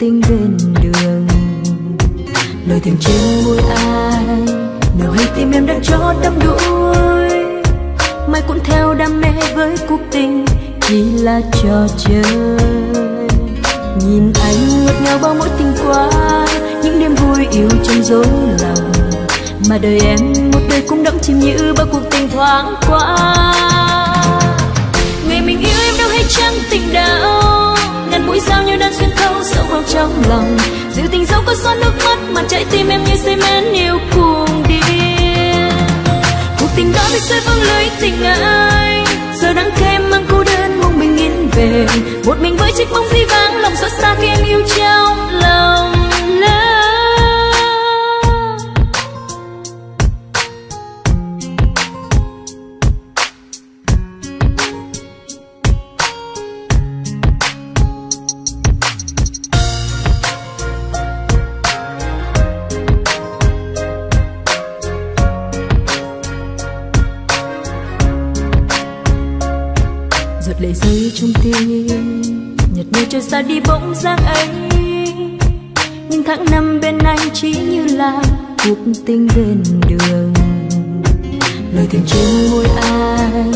tinh bên đường. Lời thềm trên môi ai nào hay tim em đã cho đắm đuối. Mai cũng theo đam mê với cuộc tình, chỉ là trò chơi. Nhìn anh ngọt ngào bao mỗi tình qua, những đêm vui yêu trong dối lòng. Mà đời em, một đời cũng đắm chìm như bao cuộc tình thoáng qua. Ngày mình yêu em đâu hay chăng tình đạo ngàn mũi sao như đang xuyên thấu sâu vào trong lòng. Dịu tình dấu có xót nước mắt mà trái tim em như say mến yêu cuồng điên. Cuộc tình đó bị rơi văng lưới tình ai giờ đang kém mang cô đơn mong bình yên về. Một mình với chiếc bóng di vang, lòng xót xa khi em yêu trong lòng. Chỉ như là cuộc tình bên đường. Lời tình trên môi anh,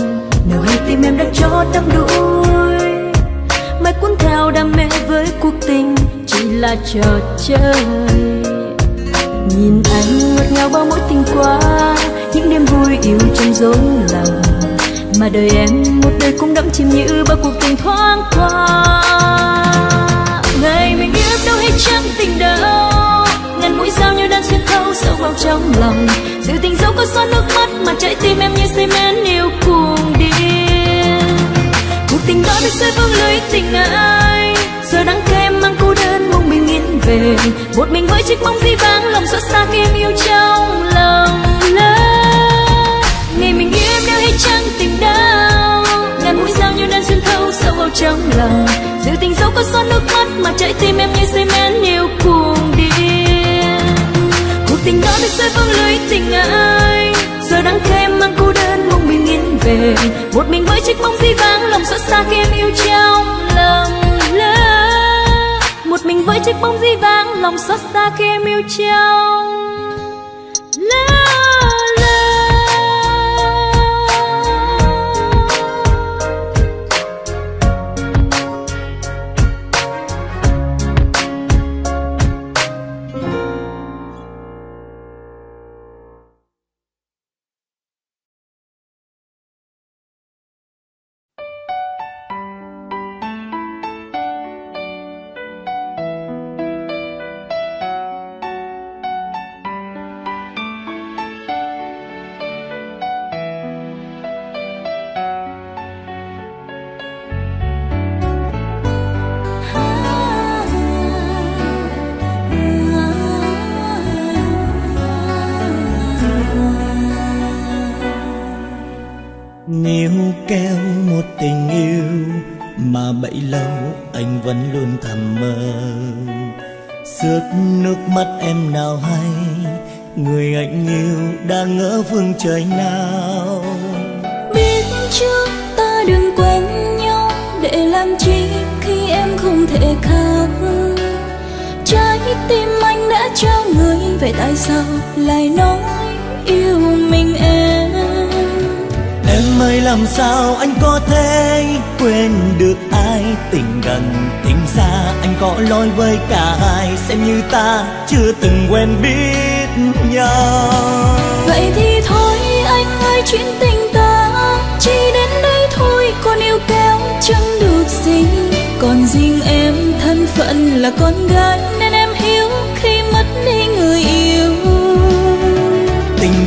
nào hay tim em đã cho đắm đuối. Mai cuốn theo đam mê với cuộc tình chỉ là trò chơi. Nhìn anh ngọt ngào bao mỗi tình qua những đêm vui yêu trong dối lòng. Mà đời em một đời cũng đắm chìm như bao cuộc tình thoáng qua. Ngày mình yêu đâu hay chẳng tình đâu ngàn mũi sao như đang xuyên thấu sâu vào trong lòng. Dù tình dấu có xót nước mắt mà trái tim em như say mến yêu cuồng điên. Cuộc tình đó đã rơi vương lưới tình ai. Giờ đang kém mang cô đơn mong mình yên về. Một mình với chiếc bóng di vang, lòng xót xa khi em yêu trong lòng lớn ngày mình yêu em đâu hay chăng tình đau. Ngàn mũi dao như đang xuyên thấu sâu vào trong lòng. Dù tình dấu có xót nước mắt mà trái tim em như say mến yêu cuồng điên tình đó đã rơi vương lưới tình ai giờ đang kém mang cô đơn mong mình yên về một mình với chiếc bóng di vang, lòng xót xa khi em yêu trong lòng lỡ. một mình với chiếc bóng di vang, lòng xót xa khi em yêu trong vậy tại sao lại nói yêu mình em? Em ơi làm sao anh có thể quên được ai? Tình gần tình xa anh có lỗi với cả hai. Xem như ta chưa từng quen biết nhau. Vậy thì thôi anh ơi chuyện tình ta chỉ đến đây thôi. Còn yêu kéo chẳng được gì? Còn riêng em thân phận là con gái nên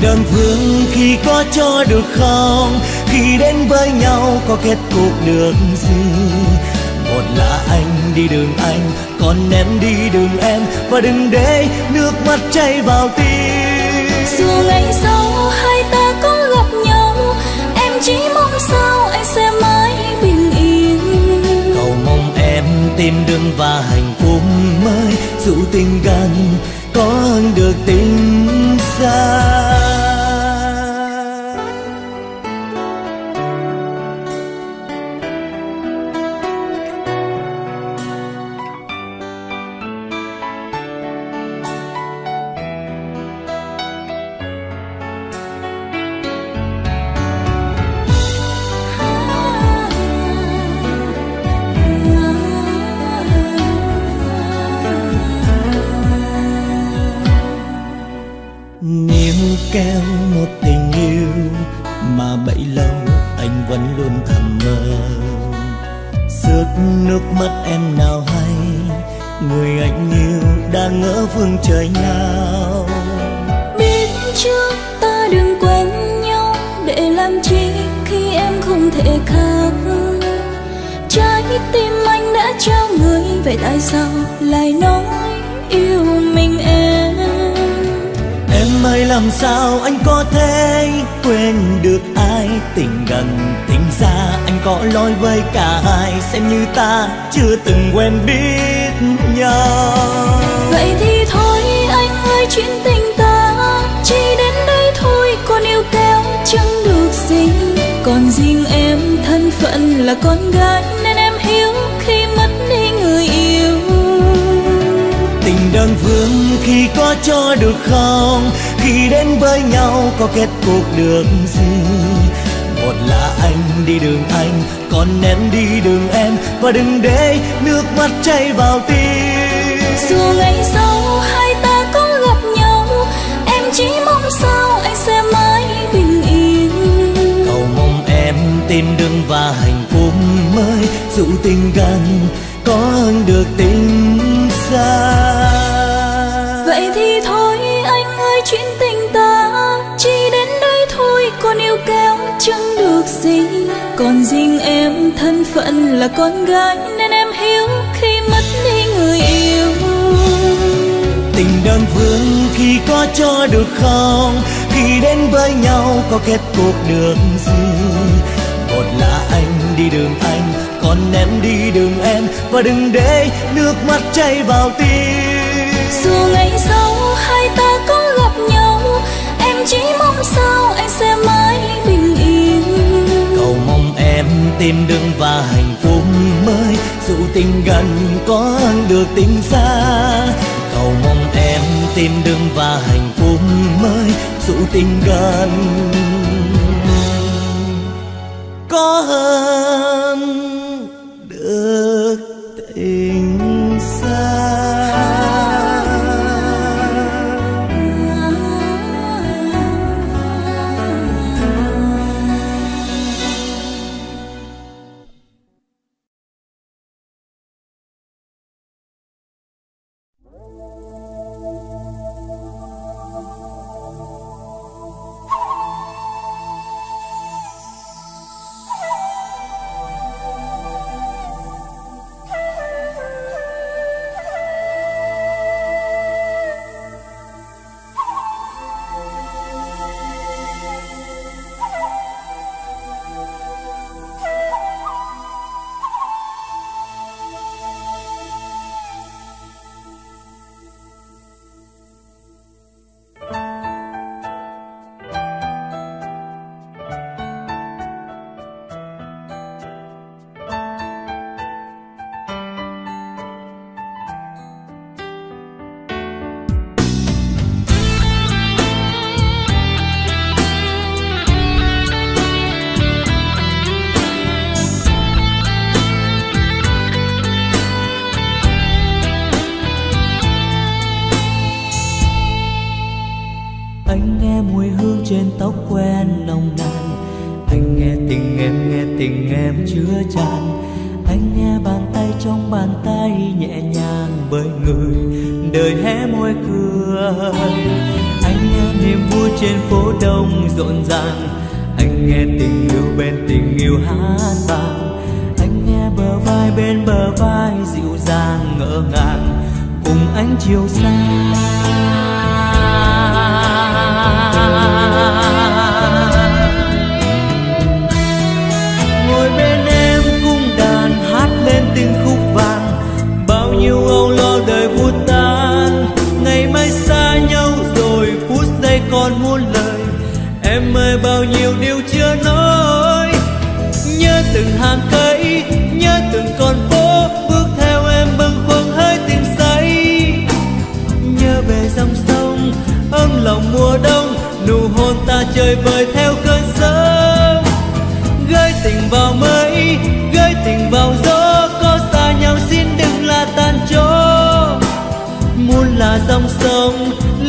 đơn phương khi có cho được không? Khi đến với nhau có kết cục được gì? Một là anh đi đường anh còn em đi đường em. Và đừng để nước mắt chảy vào tim. Dù ngày sau hai ta có gặp nhau em chỉ mong sao anh sẽ mãi bình yên. Cầu mong em tìm đường và hạnh phúc mới dù tình gần có hơn được tình xa chưa từng quen biết nhau. Vậy thì thôi anh ơi chuyện tình ta chỉ đến đây thôi còn yêu kéo chẳng được gì. Còn riêng em thân phận là con gái nên em hiếu khi mất đi người yêu. Tình đơn phương khi có cho được không? Khi đến với nhau có kết cục được gì một là anh đi đường anh còn em đi đường em và đừng để nước mắt chảy vào tim. Dù ngày sau hai ta có gặp nhau em chỉ mong sao anh sẽ mãi bình yên. Cầu mong em tìm đường và hạnh phúc mới dù tình gần có hơn được tình xa được gì còn riêng em thân phận là con gái nên em hiếu khi mất đi người yêu. Tình đơn phương khi có cho được không? Khi đến với nhau có kết cục được gì? Một là anh đi đường anh còn em đi đường em. Và đừng để nước mắt chảy vào tim. Dù ngày sau em tìm đường và hạnh phúc mới. Dù tình gần có được tình xa, cầu mong em tìm đường và hạnh phúc mới. Dù tình gần có hơn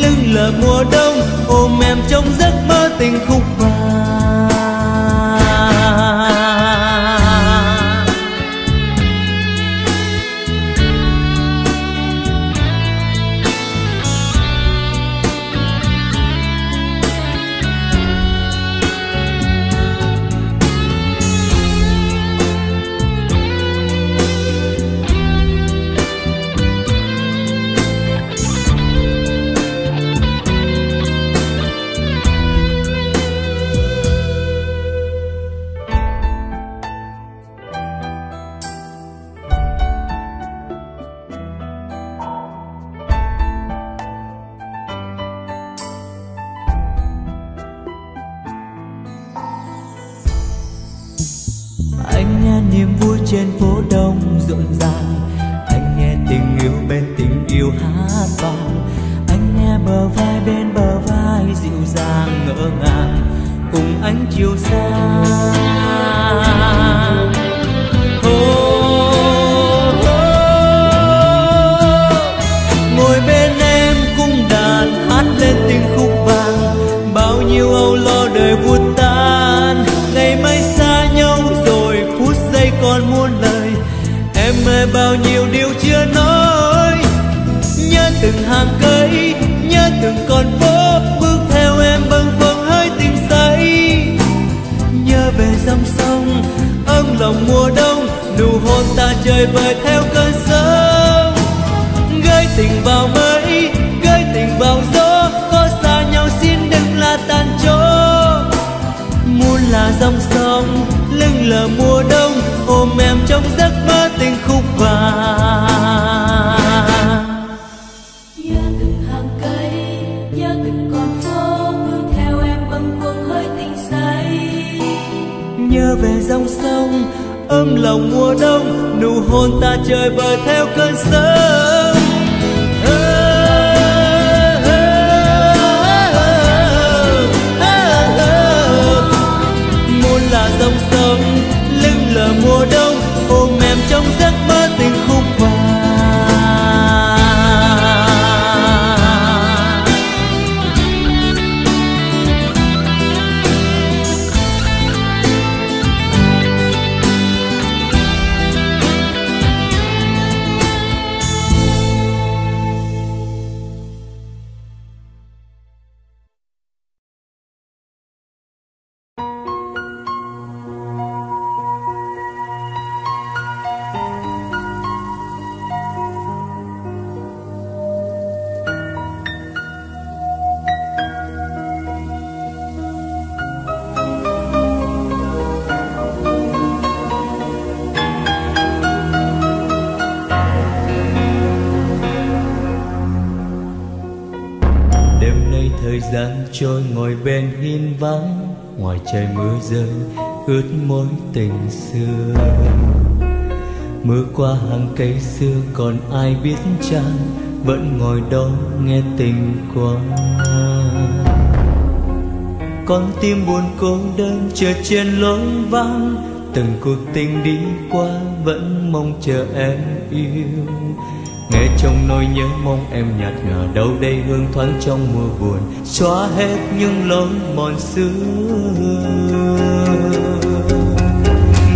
từng là mùa đông ôm em trong giấc mơ tình khúc vàng đời bờ theo cơn sớm. Trời mưa rơi, ướt mối tình xưa. Mưa qua hàng cây xưa, còn ai biết chăng, vẫn ngồi đó nghe tình qua con tim buồn cô đơn chờ trên lối vắng, từng cuộc tình đi qua vẫn mong chờ em yêu nghe trong nỗi nhớ mong em nhạt nhòa, đâu đây hương thoáng trong mưa buồn. Xóa hết những lối mòn xưa.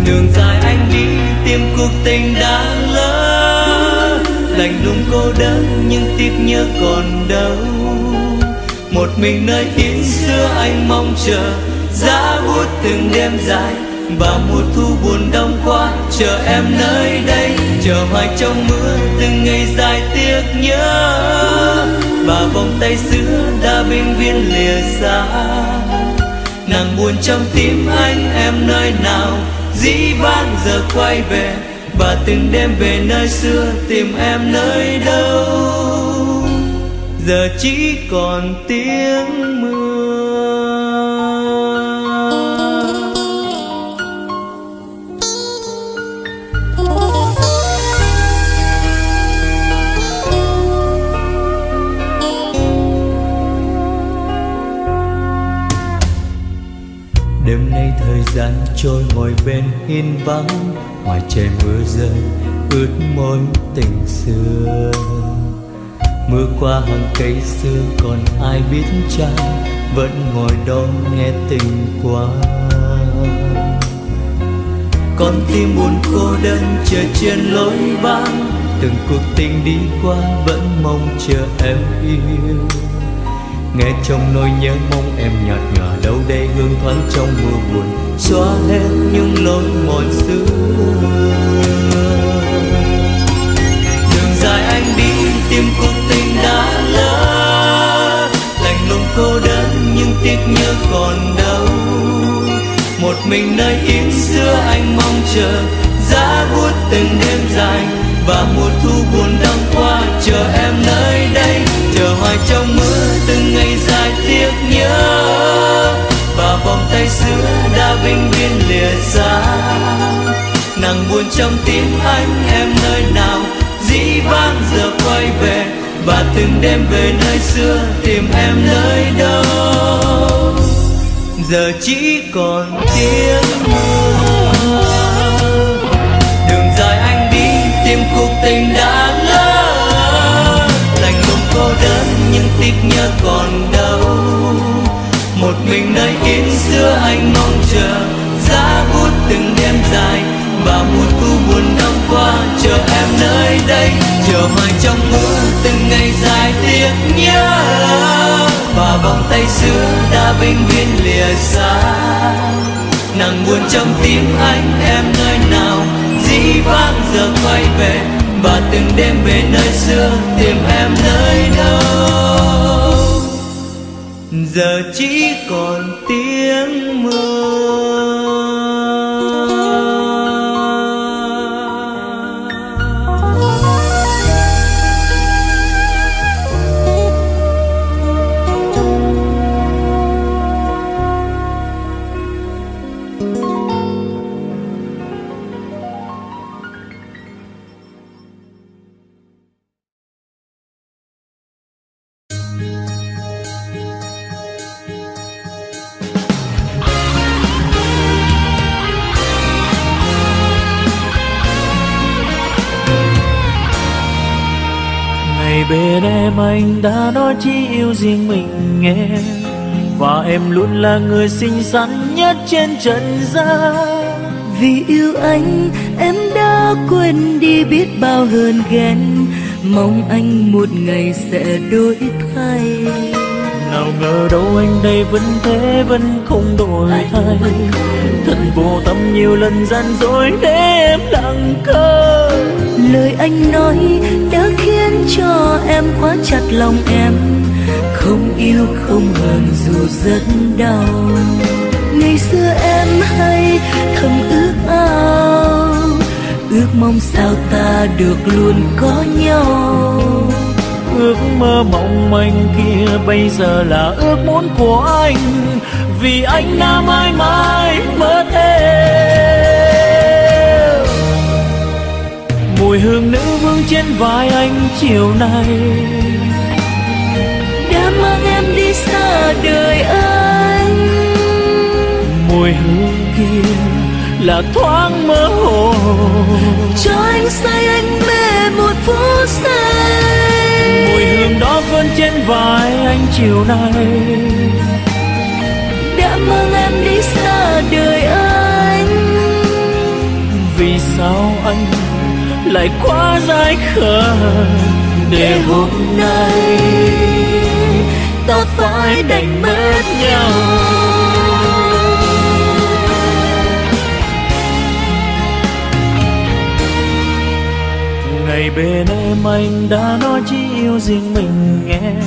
Đường dài anh đi tìm cuộc tình đã lỡ. Lạnh lùng cô đơn, nhưng tiếc nhớ còn đâu. Một mình nơi yên xưa anh mong chờ. Giá bút từng đêm dài và mùa thu buồn đông qua chờ em nơi đây. Chờ hoài trong mưa, từng ngày dài tiếc nhớ. Và vòng tay xưa đã vĩnh viễn lìa xa. Nàng buồn trong tim anh em nơi nào? Dĩ vãng giờ quay về và từng đêm về nơi xưa tìm em nơi đâu? Giờ chỉ còn tiếng gian trôi ngồi bên hiên vắng, ngoài trời mưa rơi, ướt môi tình xưa. Mưa qua hàng cây xưa, còn ai biết chăng, vẫn ngồi đó nghe tình qua. Con tim buồn cô đơn chờ trên lối vắng, từng cuộc tình đi qua vẫn mong chờ em yêu. Nghe trong nỗi nhớ mong em nhạt nhòa, đâu đây hương thoáng trong mưa buồn xóa hết những lỗi mòn xưa. Đường dài anh đi, tìm cuộc tình đã lỡ. Lạnh lùng cô đơn nhưng tiếc nhớ còn đâu. Một mình nơi yên xưa anh mong chờ. Giá buốt từng đêm dài và mùa thu buồn đang qua. Chờ em nơi đây, chờ hoài trong mưa từng ngày dài tiếc nhớ và vòng tay xưa đã vinh viên lìa xa. Nàng buồn trong tim anh em nơi nào, dĩ vãng giờ quay về và từng đêm về nơi xưa tìm em nơi đâu. Giờ chỉ còn tiếng mưa. Đường dài anh đi, tìm cuộc tình đã lỡ. Lạnh lùng cô đơn, nhưng tiếc nhớ còn đâu một mình nơi yên xưa anh mong chờ. Giá bút từng đêm dài và một thu buồn năm qua. Chờ em nơi đây, chờ hoài trong mưa từng ngày dài tiếc nhớ. Và vòng tay xưa đã vinh viên lìa xa. Nàng buồn trong tim anh, em nơi nào? Dĩ vãng giờ quay về, và từng đêm về nơi xưa, tìm em nơi đâu? Giờ chỉ còn tiếng mưa. Bên em anh đã nói chỉ yêu riêng mình em và em luôn là người xinh xắn nhất trên trần gian. Vì yêu anh, em đã quên đi biết bao hơn ghen. Mong anh một ngày sẽ đổi thay nào ngờ đâu anh đây vẫn thế, vẫn không đổi thay. Thật vô tâm nhiều lần gian dối để em lặng cơ. Lời anh nói đã khiến cho em quá chặt lòng em. Không yêu, không hờn dù rất đau. Ngày xưa em hay thầm ước ao. Ước mong sao ta được luôn có nhau ước mơ mong manh kia bây giờ là ước muốn của anh. Vì anh đã mãi mãi mất em mùi hương nữ vương trên vai anh chiều nay. Đã mang em đi xa đời anh. Mùi hương kia là thoáng mơ hồ. Cho anh say anh trên vai anh chiều nay. Đã mang em đi xa đời anh. Vì sao anh lại quá dại khờ để hôm nay ta phải đành mất nhau? Ngày bên em anh đã nói chỉ yêu riêng mình em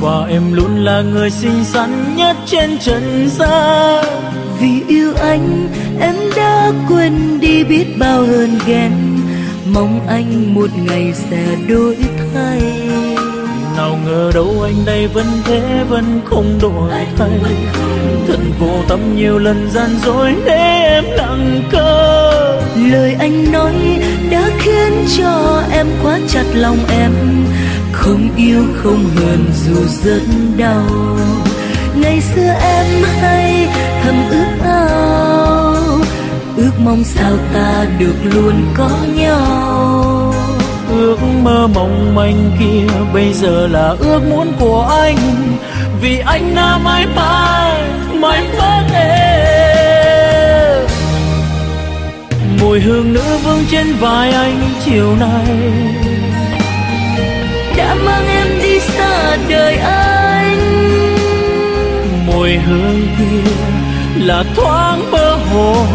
và em luôn là người xinh xắn nhất trên trần gian. Vì yêu anh em đã quên đi biết bao hơn ghen. Mong anh một ngày sẽ đổi thay. Nào ngờ đâu anh đây vẫn thế vẫn không đổi thay. thật vô tâm nhiều lần gian dối để em lặng cơ. Lời anh nói đã khiến cho em quá chặt lòng em không yêu, không hờn dù rất đau. Ngày xưa em hay thầm ước ao, ước mong sao ta được luôn có nhau. Ước mơ mong manh kia bây giờ là ước muốn của anh. Vì anh là mãi mãi mãi mất em mùi hương nữ vương trên vai anh chiều nay đã mang em đi xa đời anh. Mùi hương kia là thoáng mơ hồ.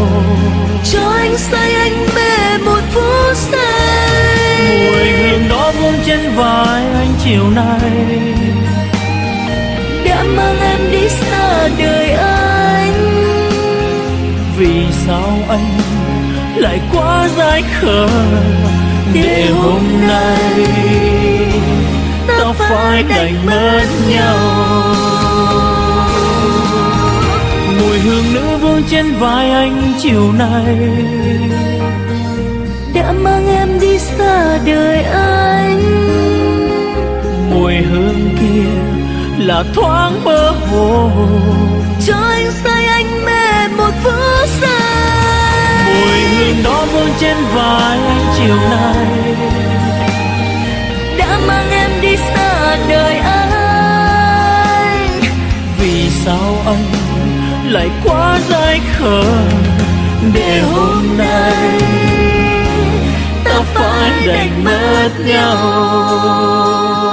Cho anh say anh mê một phút giây. Mùi hương đó vương trên vai anh chiều nay. Đã mang em đi xa đời anh. Vì sao anh lại quá dại khờ để hôm nay ta phải đành mất nhau. Mùi hương nữ vương trên vai anh chiều nay. Đã mang em đi xa đời anh. Mùi hương kia là thoáng mơ hồ. Cho anh say anh mê một phút giây mùi hương đó vương trên vai anh chiều nay mang em đi xa đời anh. Vì sao anh lại quá dai khờ để hôm nay ta phải đành mất nhau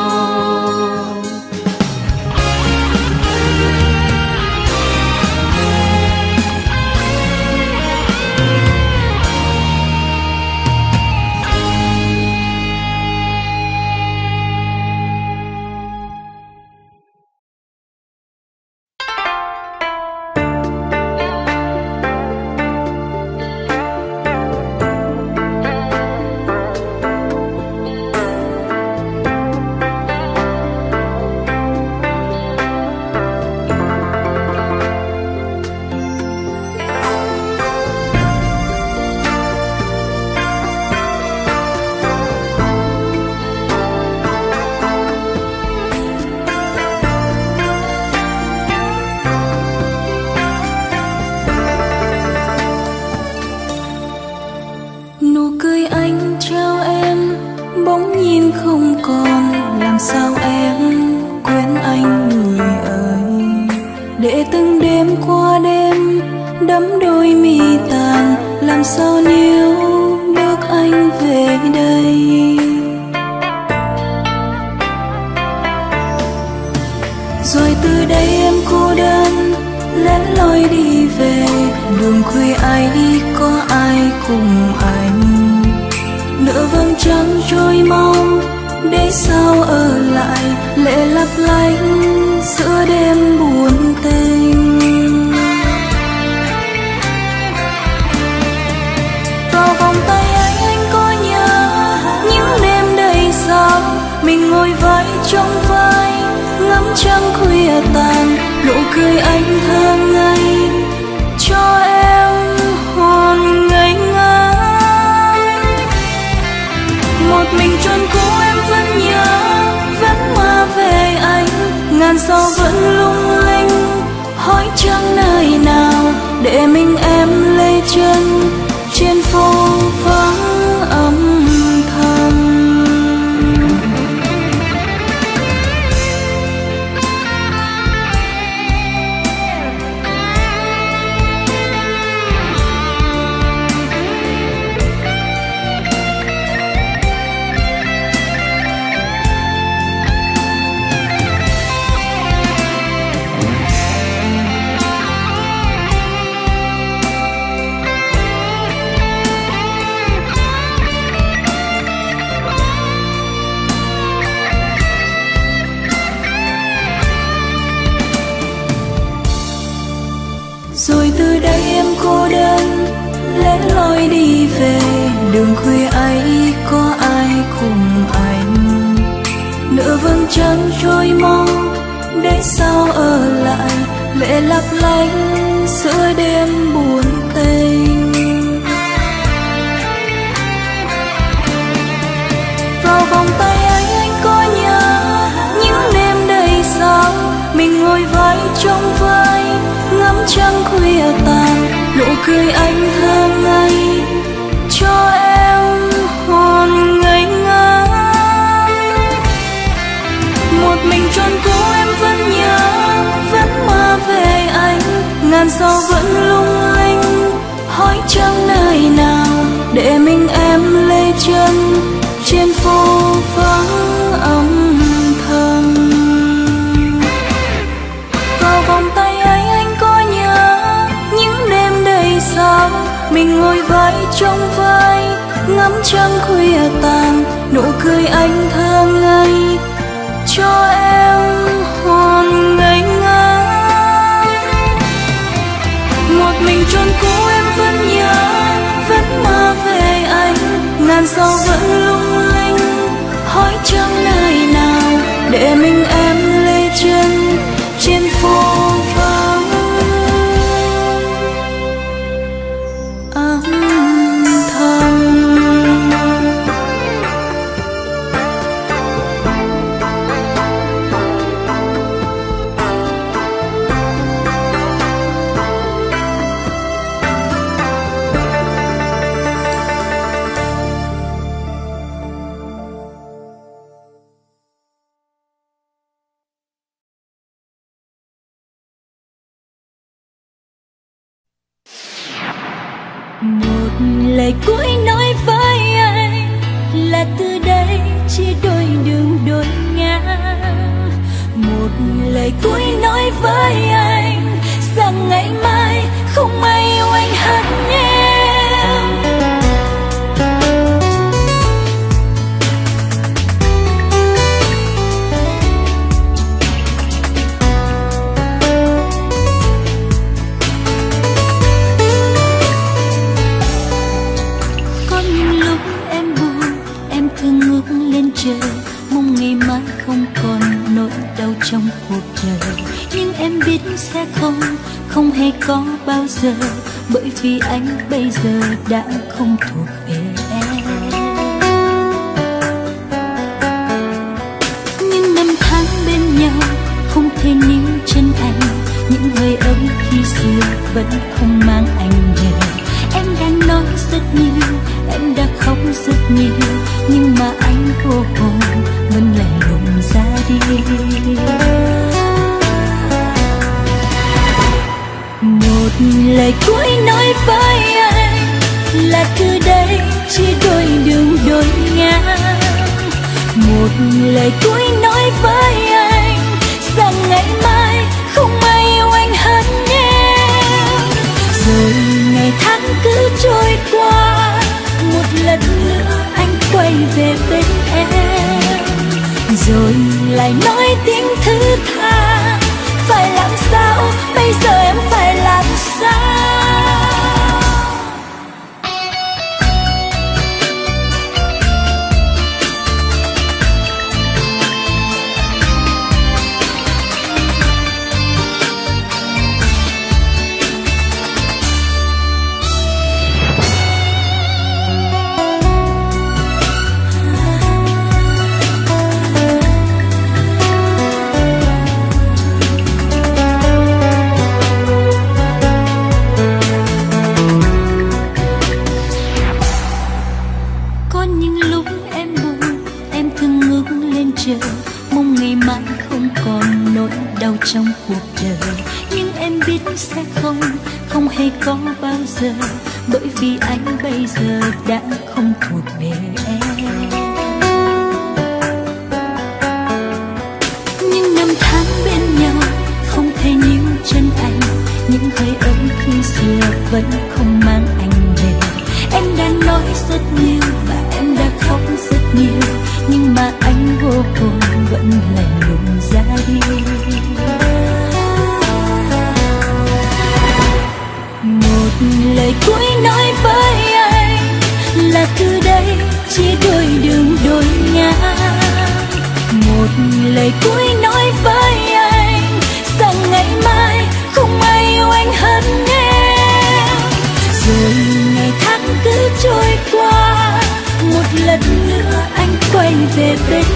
rất nhiều, em đã khóc rất nhiều, nhưng mà anh vô cùng, vẫn lạnh lùng ra đi. Một lời cuối nói với anh là từ đây chỉ đôi đường đôi ngang. Một lời cuối nói với anh cứ trôi qua. Một lần nữa anh quay về bên em. Rồi lại nói tiếng thứ tha. Phải làm sao? Bây giờ em phải làm sao? it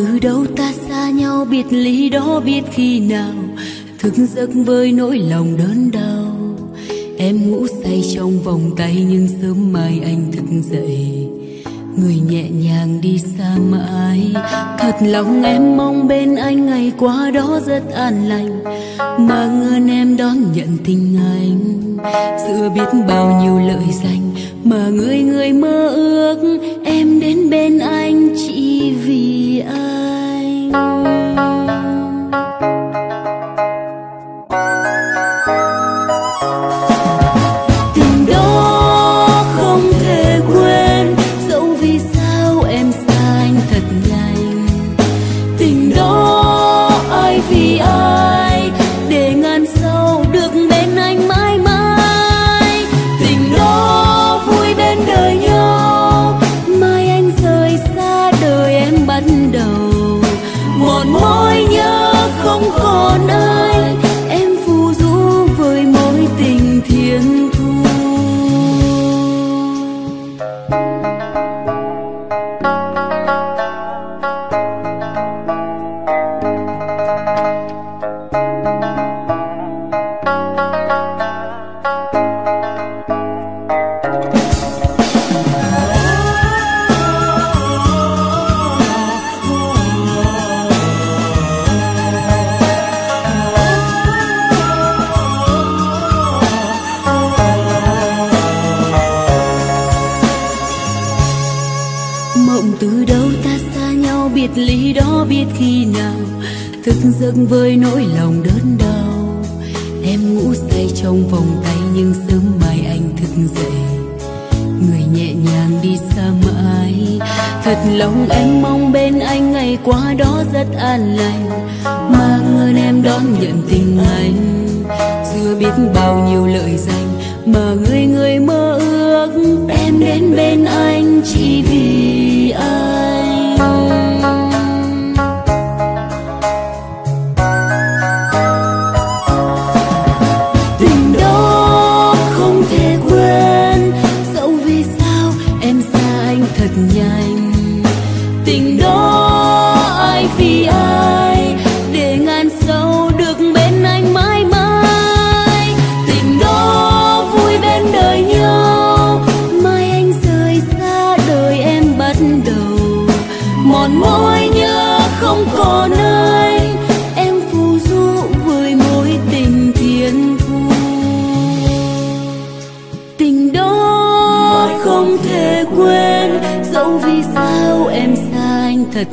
Từ đâu ta xa nhau biệt ly đó, biết khi nào. Thức giấc với nỗi lòng đớn đau. Em ngủ say trong vòng tay, nhưng sớm mai anh thức dậy. Người nhẹ nhàng đi xa mãi. Thật lòng em mong bên anh ngày qua đó rất an lành. Mà ơn em đón nhận tình anh. Giữa biết bao nhiêu lợi danh mà người người mơ ước. Em đến bên anh chỉ vì giấc với nỗi lòng đớn đau. Em ngủ say trong vòng tay nhưng sớm mai anh thức dậy. Người nhẹ nhàng đi xa mãi. Thật lòng anh mong bên anh ngày qua đó rất an lành. Mà ơn em đón nhận tình anh. Chưa biết bao nhiêu lợi danh mà người người mơ ước. Em đến bên anh chỉ vì anh.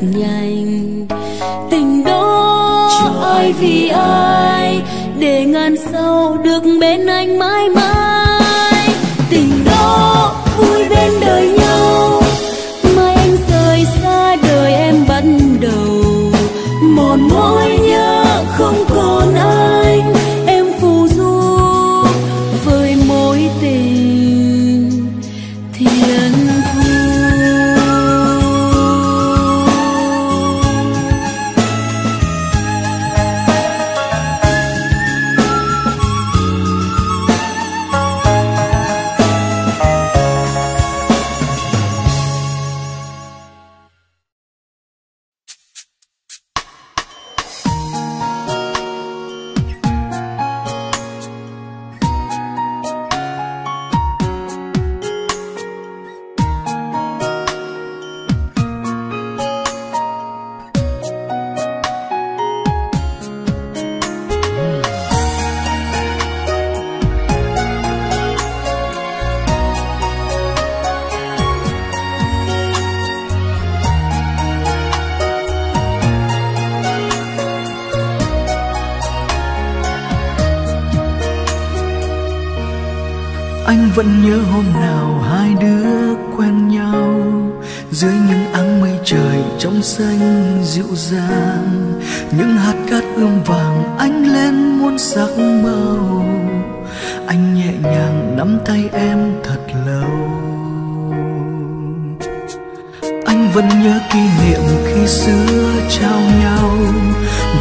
Nhanh. Tình đó ai vì ai để ngàn sau được bên anh vẫn nhớ hôm nào hai đứa quen nhau. Dưới những áng mây trời trong xanh dịu dàng, những hạt cát ươm vàng ánh lên muôn sắc màu. Anh nhẹ nhàng nắm tay em thật lâu. Anh vẫn nhớ kỷ niệm khi xưa trao nhau,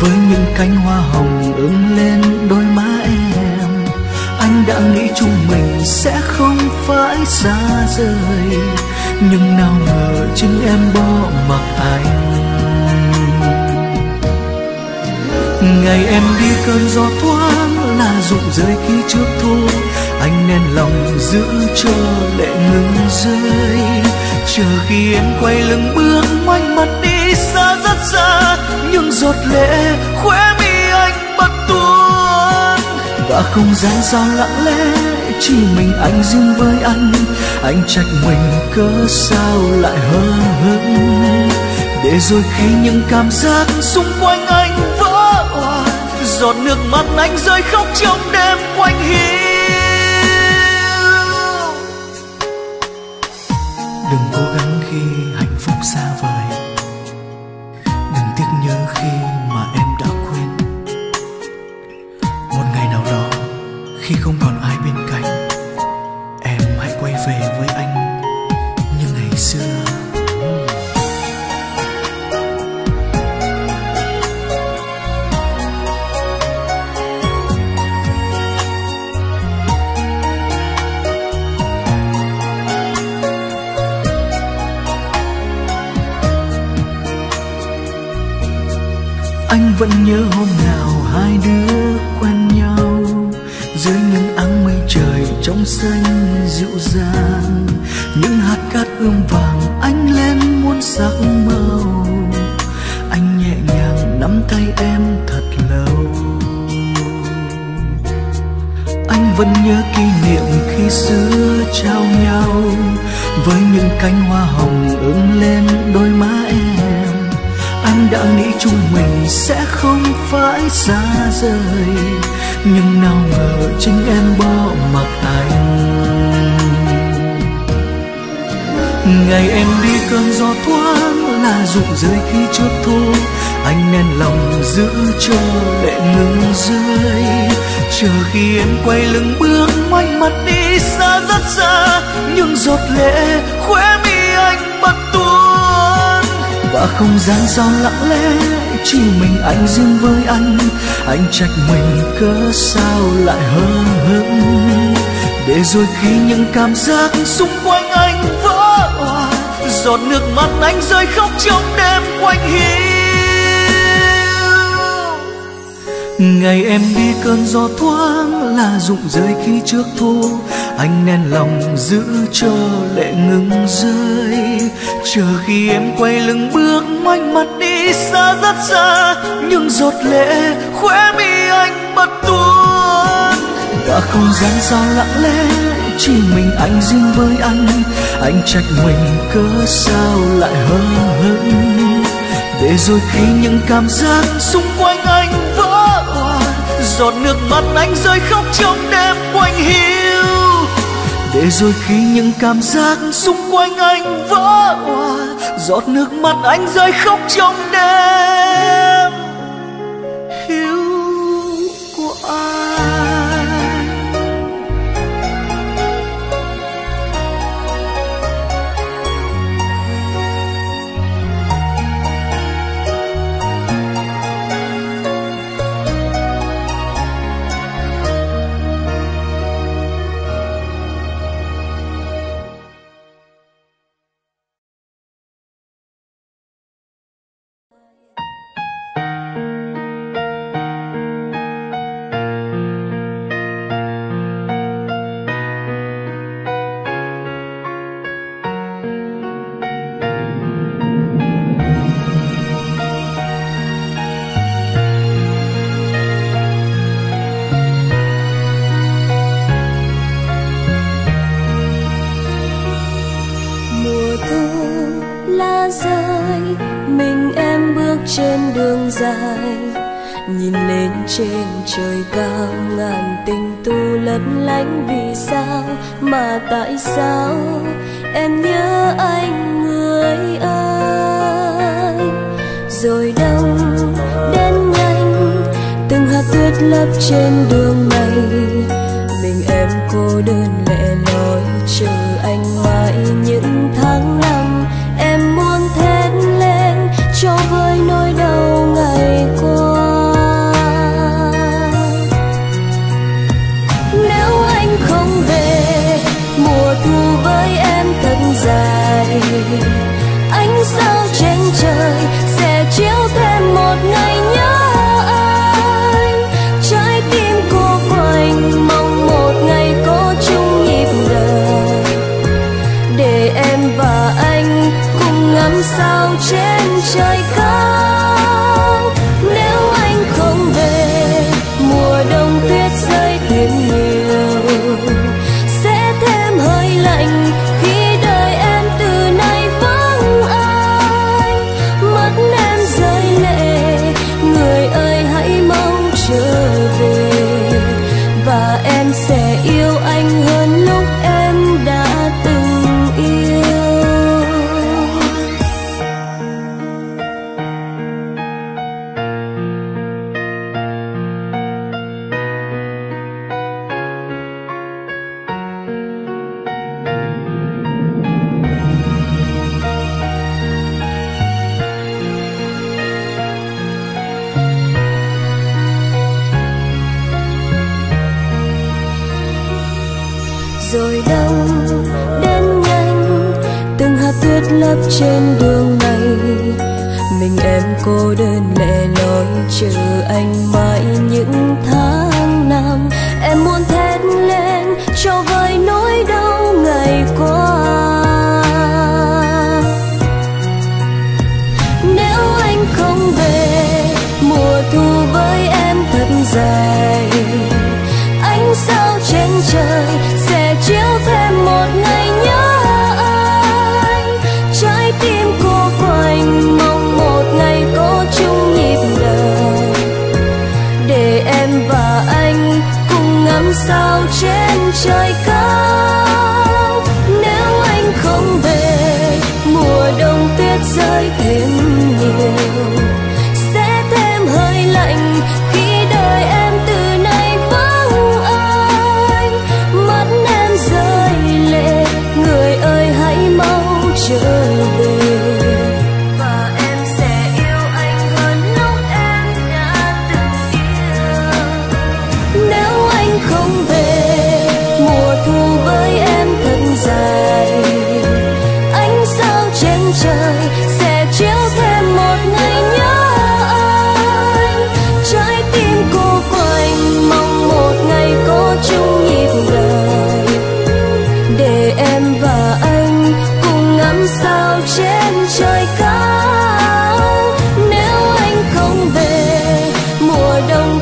với những cánh hoa hồng ươm lên đôi mắt đã nghĩ chúng mình sẽ không phải xa rời. Nhưng nào ngờ chính em bỏ mặc anh. Ngày em đi cơn gió thoáng là rụng rơi khi trước thu anh nên lòng giữ cho lệ ngừng rơi. Chờ khi em quay lưng bước ngoảnh mặt đi xa rất xa, nhưng giọt lệ khóe và không gian sao lặng lẽ, chỉ mình anh riêng với anh. Anh trách mình cớ sao lại hờ hững? Để rồi khi những cảm giác xung quanh anh vỡ hòa giọt nước mắt anh rơi khóc trong đêm quanh hiu. Đừng cố gắng khi hạnh phúc xa vời. Xanh dịu dàng, những hạt cát ươm vàng anh lên muôn sắc màu. Anh nhẹ nhàng nắm tay em thật lâu. Anh vẫn nhớ kỷ niệm khi xưa trao nhau, với những cánh hoa hồng ươm lên đôi má em. Anh đã nghĩ chúng mình sẽ không phải xa rời, nhưng nào ngờ chính em đi cơn gió thoáng là rụng rơi khi trước thu anh nên lòng giữ cho lệ ngừng rơi chờ khi em quay lưng bước ngoảnh mặt đi xa rất xa. Nhưng giọt lệ khóe mi anh bật tuôn. Và không gian sao lặng lẽ, chỉ mình anh riêng với anh. Anh trách mình cớ sao lại hờ hững. Để rồi khi những cảm giác xung quanh giọt nước mắt anh rơi khóc trong đêm quanh hiu. Ngày em đi cơn gió thoáng là rụng rơi khi trước thu. Anh nên lòng giữ cho lệ ngừng rơi. Chờ khi em quay lưng bước manh mặt đi xa rất xa. Nhưng giọt lệ khóe mi anh bật tuôn. Đã không gian sao lặng lẽ chỉ mình anh riêng với anh. Anh trách mình cớ sao lại hờ hững? Để rồi khi những cảm giác xung quanh anh vỡ hòa giọt nước mắt anh rơi khóc trong đêm quanh hiu. Để rồi khi những cảm giác xung quanh anh vỡ hòa giọt nước mắt anh rơi khóc trong đêm.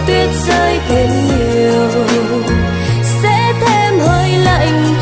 Tuyết rơi thêm nhiều. Sẽ thêm hơi lạnh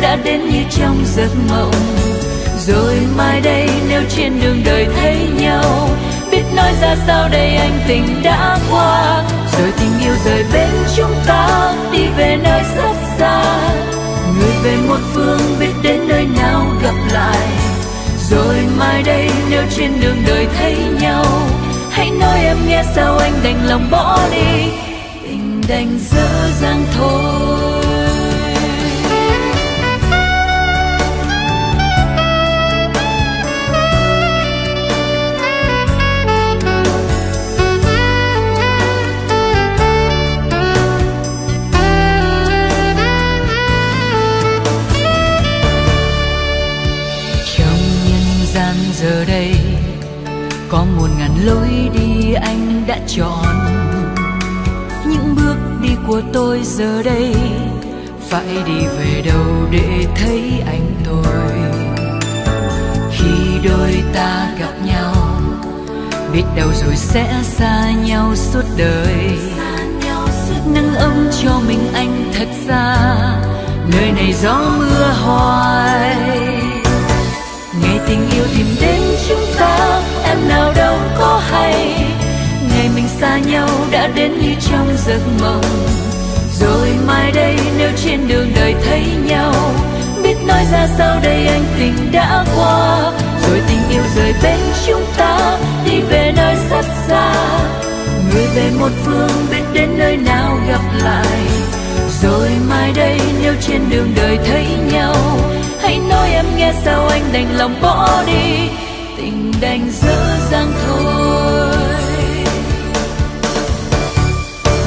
đã đến như trong giấc mộng. Rồi mai đây nếu trên đường đời thấy nhau, biết nói ra sao đây anh tình đã qua. Rồi tình yêu rời bên chúng ta, đi về nơi rất xa. Người về một phương biết đến nơi nào gặp lại. Rồi mai đây nếu trên đường đời thấy nhau, hãy nói em nghe sao anh đành lòng bỏ đi. Tình đành dở dang thôi. Lối đi anh đã chọn. Những bước đi của tôi giờ đây, phải đi về đâu để thấy anh tôi? Khi đôi ta gặp nhau, biết đâu rồi sẽ xa nhau suốt đời. Nâng ấm cho mình anh thật xa, nơi này gió mưa hoài. Ngày tình yêu tìm đến chúng ta em nào đâu có hay. Ngày mình xa nhau đã đến như trong giấc mộng. Rồi mai đây nếu trên đường đời thấy nhau, biết nói ra sao đây anh tình đã qua. Rồi tình yêu rời bên chúng ta, đi về nơi rất xa. Người về một phương, biết đến nơi nào gặp lại. Rồi mai đây nếu trên đường đời thấy nhau, hãy nói em nghe sao anh đành lòng bỏ đi tình đành dở dang thôi.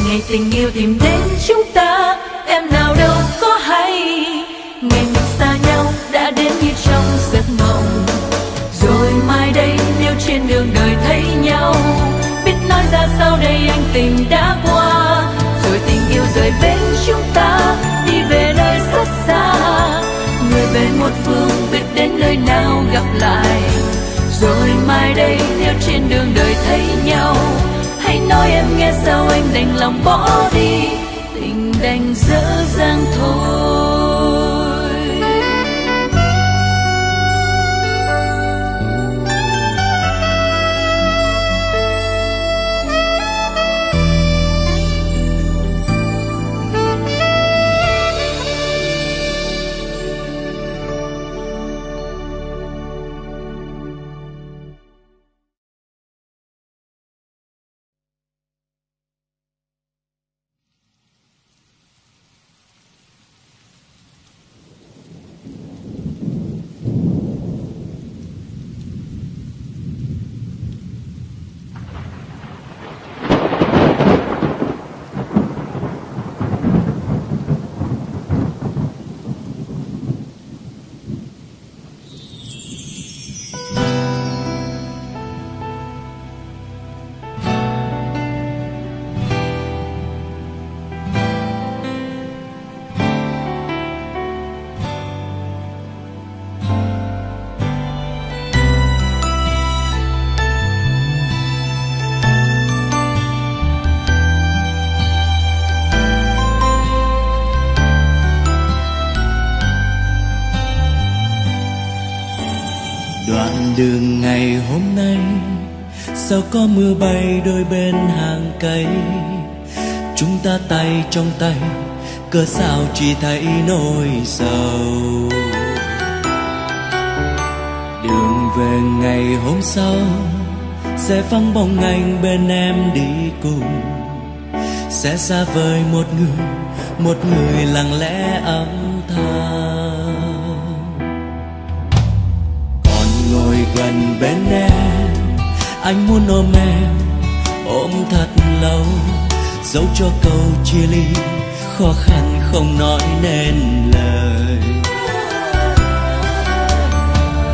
Ngày tình yêu tìm đến chúng ta, em nào đâu có hay? Ngày mình xa nhau đã đến như trong giấc mộng. Rồi mai đây nếu trên đường đời thấy nhau, biết nói ra sao đây anh tình đã qua. Rồi tình yêu rời bên chúng ta, đi về nơi rất xa. Người về một phương, biết đến nơi nào gặp lại rồi mai đây nếu trên đường đời thấy nhau, hãy nói em nghe sao anh đành lòng bỏ đi. Tình đành dở dang thôi. Sao có mưa bay đôi bên hàng cây? Chúng ta tay trong tay, cớ sao chỉ thấy nỗi sầu? Đường về ngày hôm sau, sẽ vắng bóng anh bên em đi cùng. Sẽ xa vời một người một người lặng lẽ âm thầm. Còn ngồi gần bên em anh muốn ôm em, ôm thật lâu dẫu cho câu chia ly, khó khăn không nói nên lời.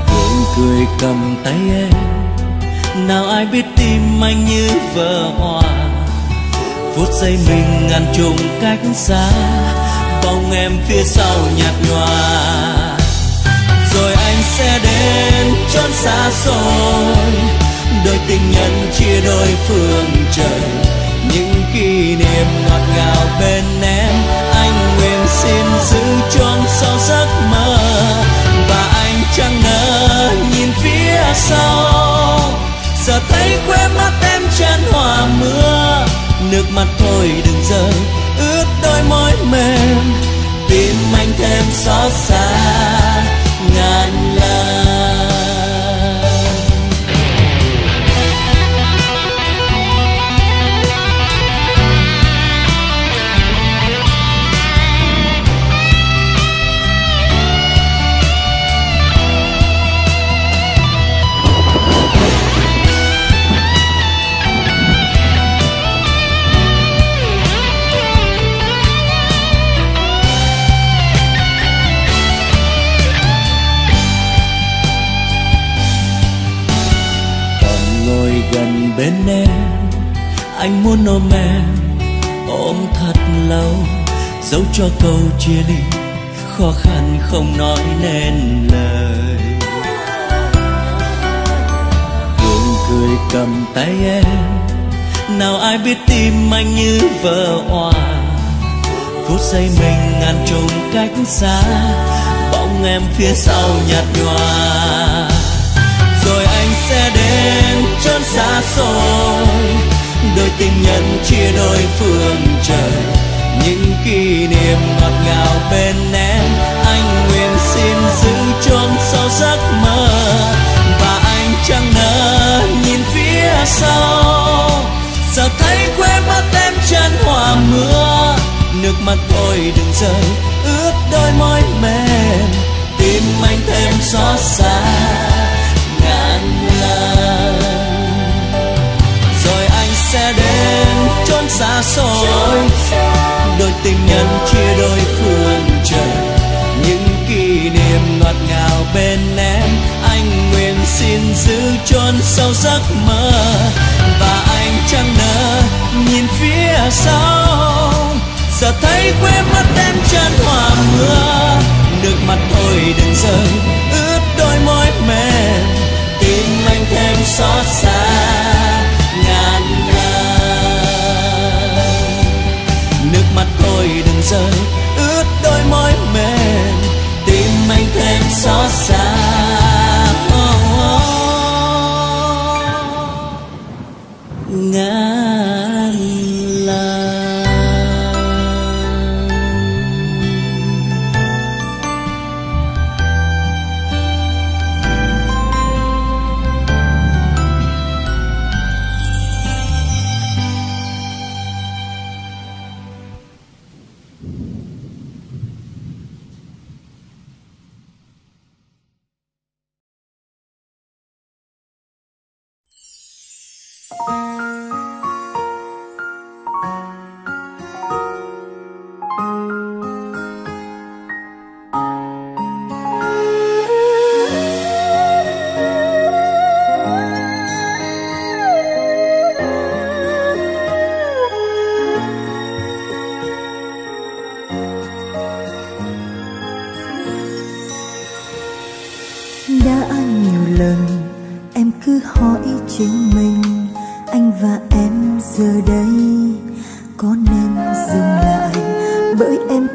Hương cười cầm tay em, nào ai biết tim anh như vỡ hòa. Phút giây mình ngàn trùng cách xa, bóng em phía sau nhạt nhòa. Rồi anh sẽ đến chốn xa xôi đôi tình nhân chia đôi phương trời. Những kỷ niệm ngọt ngào bên em, anh nguyện xin giữ trọn sau giấc mơ. Và anh chẳng ngờ nhìn phía sau. Giờ thấy quê mắt em chân hòa mưa. Nước mắt thôi đừng rơi, ướt đôi môi mềm. Tim anh thêm xót xa, ngàn lần. Bên em. Anh muốn ôm em, ôm thật lâu dẫu cho câu chia ly, khó khăn không nói nên lời. Hương cười cầm tay em, nào ai biết tim anh như vỡ hòa phút giây mình ngàn trùng cách xa bóng em phía sau nhạt nhòa chốn xa xôi. Đôi tình nhân chia đôi phương trời, những kỷ niệm ngọt ngào bên em. Anh nguyện xin giữ chốn sau giấc mơ, và anh chẳng nỡ nhìn phía sau. Giờ thấy quê mất em chân hòa mưa, nước mắt thôi đừng rơi, ướt đôi môi mềm. Tim anh thêm xót xa. Xa xôi. Đôi tình nhân chia đôi phương trời, những kỷ niệm ngọt ngào bên em. Anh nguyện xin giữ chôn sâu giấc mơ, và anh chẳng nỡ nhìn phía sau. Giờ thấy quê mất em chân hòa mưa, nước mắt thôi đừng rơi, ướt đôi môi mềm. Tim anh thêm xót xa. Nên dừng lại bởi em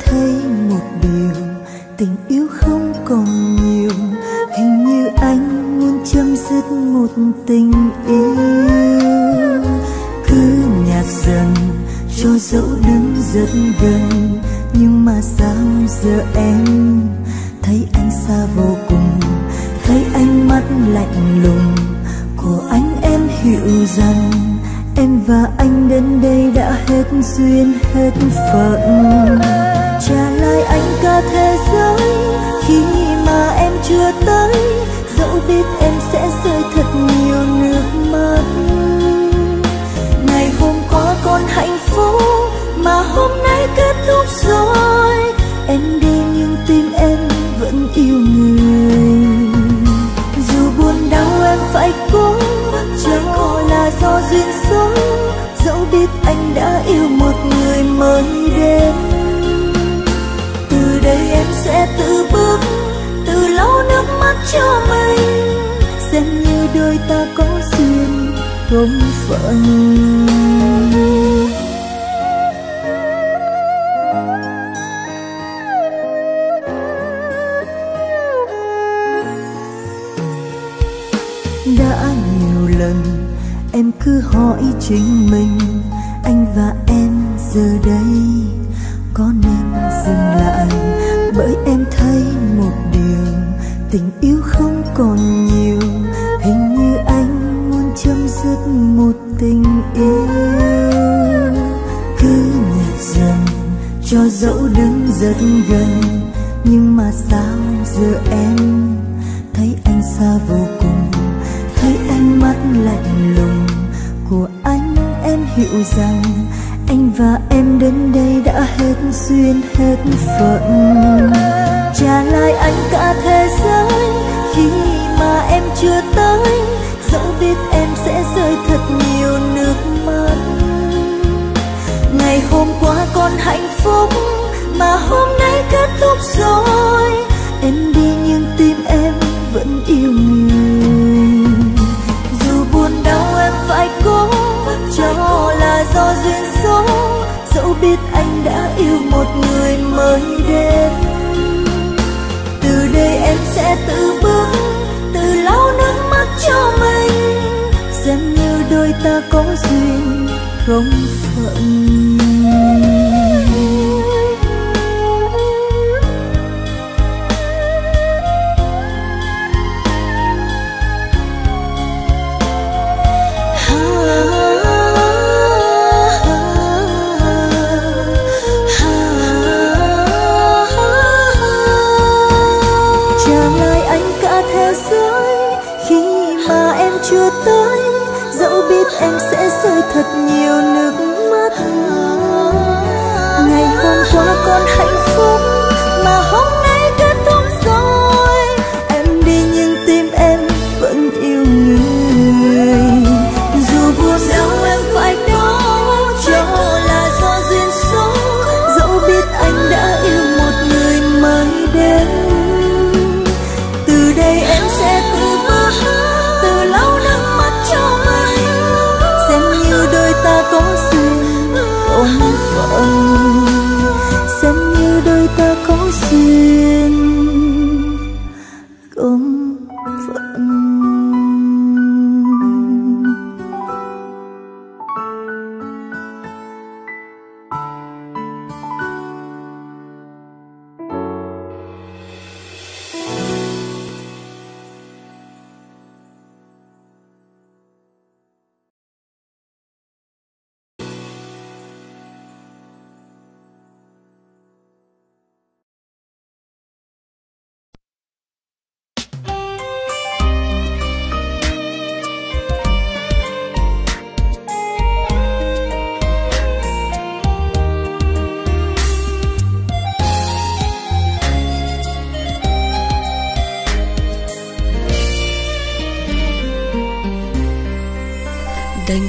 duyên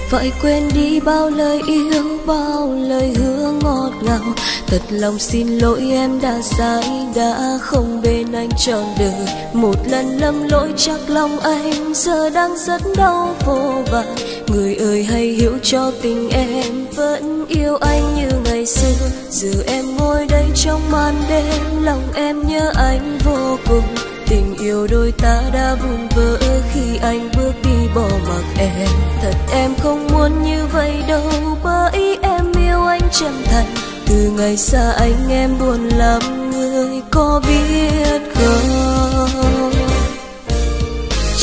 phải quên đi bao lời yêu, bao lời hứa ngọt ngào. Thật lòng xin lỗi em đã sai đã không bên anh trọn đời. Một lần lầm lỗi chắc lòng anh, giờ đang rất đau vô vàn. Người ơi hãy hiểu cho tình em vẫn yêu anh như ngày xưa. Giờ em ngồi đây trong màn đêm, lòng em nhớ anh vô cùng tình yêu đôi ta đã vụn vỡ khi anh bước đi bỏ mặc em. Thật em không muốn như vậy đâu, bởi em yêu anh chân thành. Từ ngày xa anh em buồn lắm, người có biết không?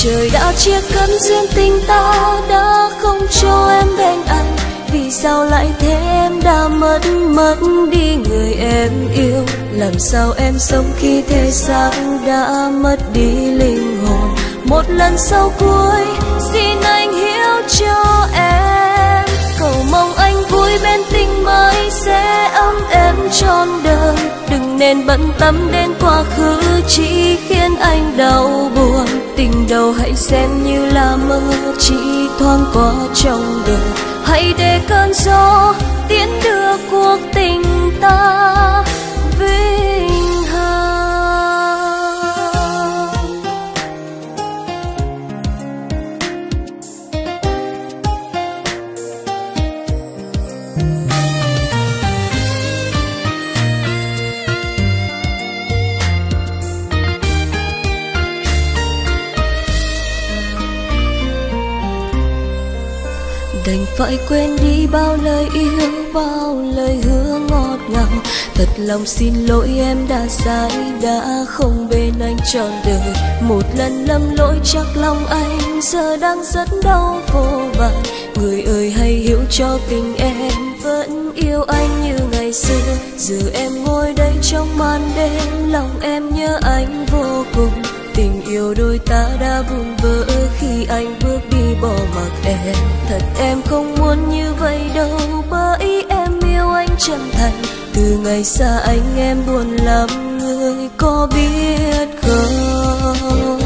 Trời đã chia cắt duyên tình ta đã không cho em bên anh vì sao lại thế em đã mất mất đi người em yêu? Làm sao em sống khi thế xác đã mất đi linh hồn? Một lần sau cuối, xin anh hiểu cho em. Cầu mong anh vui bên tình mới sẽ ấm em trọn đời. Đừng nên bận tâm đến quá khứ chỉ khiến khiến anh đau buồn. Tình đầu hãy xem như là mơ chỉ thoáng qua trong đời hãy để cơn gió tiến đưa cuộc tình ta. Vì phải quên đi bao lời yêu, bao lời hứa ngọt ngào. Thật lòng xin lỗi em đã sai đã không bên anh trọn đời. Một lần lầm lỗi chắc lòng anh giờ đang rất đau vô vàn. Người ơi hãy hiểu cho tình em vẫn yêu anh như ngày xưa. Giờ em ngồi đây trong màn đêm, lòng em nhớ anh vô cùng. Tình yêu đôi ta đã vụn vỡ khi anh bước bỏ mặc em. Thật em không muốn như vậy đâu, bởi em yêu anh chân thành. Từ ngày xa anh em buồn lắm, người có biết không?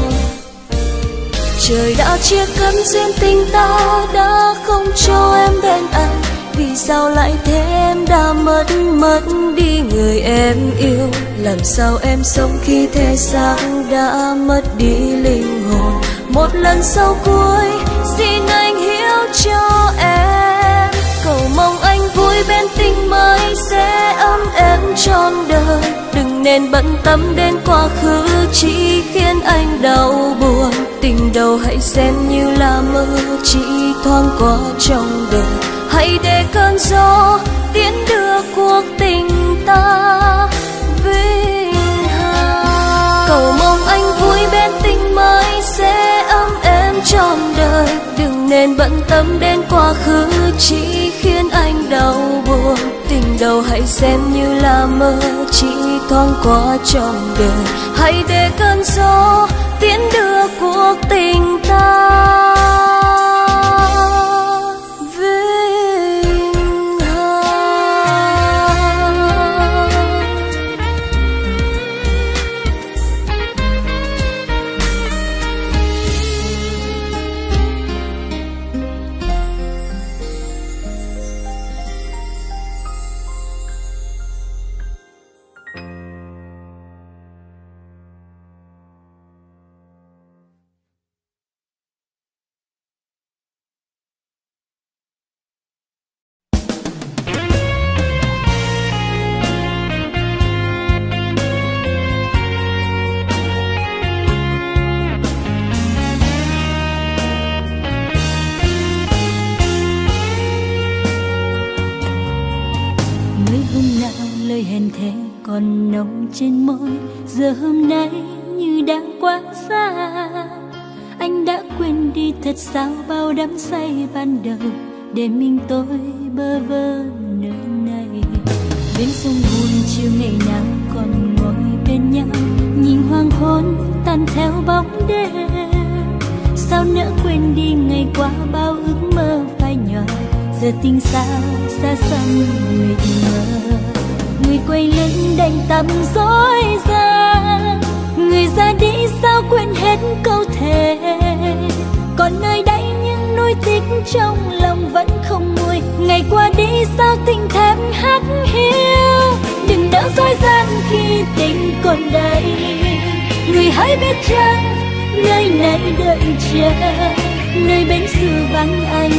Trời đã chia cắt duyên tình ta, đã không cho em bên anh. Vì sao lại thế em đã mất mất đi người em yêu? Làm sao em sống khi thế xác đã mất đi linh một lần sau cuối, xin anh hiểu cho em. Cầu mong anh vui bên tình mới sẽ ấm em trọn đời. Đừng nên bận tâm đến quá khứ, chỉ khiến anh đau buồn. Tình đầu hãy xem như là mơ, chỉ thoáng qua trong đời. Hãy để cơn gió tiến đưa cuộc tình ta vinh hà cầu mong anh vui bên tình mới sẽ ấm em trong đời. Đừng nên bận tâm đến quá khứ, chỉ khiến anh đau buồn. Tình đầu hãy xem như là mơ, chỉ thoáng qua trong đời. Hãy để cơn gió tiến đưa cuộc tình ta. Trên môi. Giờ hôm nay như đã quá xa, anh đã quên đi thật sao? Bao đắm say ban đầu, để mình tôi bơ vơ nơi này. Bên sông buồn chiều ngày nào còn ngồi bên nhau. Nhìn hoàng hôn tan theo bóng đêm, sao nỡ quên đi ngày qua? Bao ước mơ phai nhòa, giờ tình xa xa xăm mịt mờ người quay lưng đành tạm dối gian người ra đi sao quên hết câu thề? Còn nơi đây những nuối tiếc trong lòng vẫn không nguôi. Ngày qua đi sao tình thêm hắt hiu? Đừng nỡ dối gian khi tình còn đây người hãy biết chăng, nơi này đợi chờ nơi bến xưa vắng anh,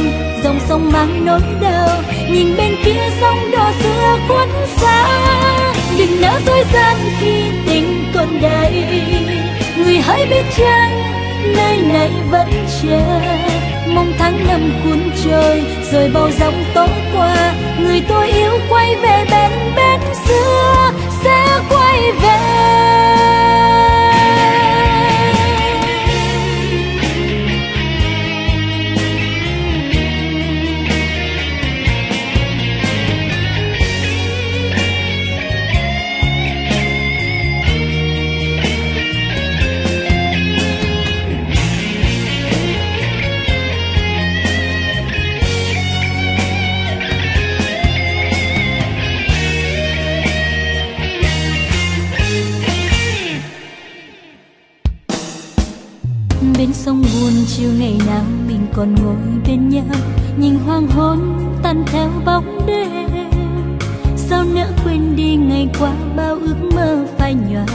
dòng sông mang nỗi đau. Nhìn bên kia sông đỏ xưa khuất xa, đừng nỡ dối gian khi tình còn đây người hãy biết chăng, nơi này vẫn chờ. Mong tháng năm cuốn trôi, rồi bao dòng tố qua. Người tôi yêu quay về bên bên xưa, sẽ quay về. Sông buồn chiều ngày nào mình còn ngồi bên nhau. Nhìn hoàng hôn tan theo bóng đêm. Sao nỡ quên đi ngày qua bao ước mơ phai nhòa.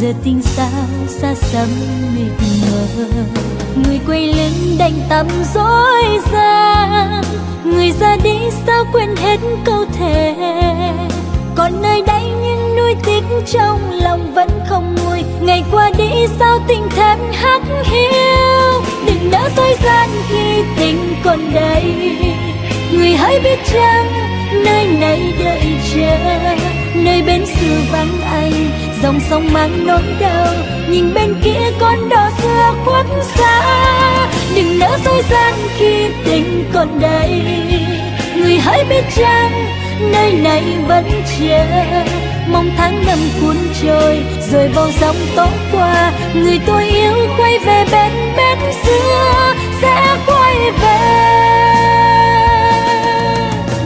Giờ tình sao xa xăm mịt mờ. Người quay lưng đành tắm dối gian người ra đi sao quên hết câu thề? Còn nơi đây những nuối tiếc trong lòng vẫn không nguôi ngày qua đi sao tình thêm hắt hiu? Đừng nỡ dối gian khi tình còn đây người hãy biết chăng nơi này đợi chờ. Nơi bên xưa vắng anh, dòng sông mang nỗi đau. Nhìn bên kia con đò xưa khuất xa. Đừng nỡ dối gian khi tình còn đây người hãy biết chăng nơi này vẫn chờ mong tháng năm cuốn trôi, rồi bao dòng tố qua. Người tôi yêu quay về bên bên xưa, sẽ quay về.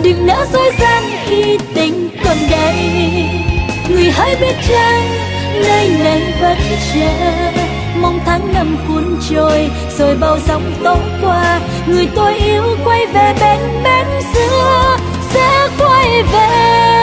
Đừng nỡ dối gian khi tình còn đây. Người hãy biết chăng, nơi này vẫn chờ. Mong tháng năm cuốn trôi, rồi bao dòng tố qua. Người tôi yêu quay về bên bên xưa, sẽ quay về.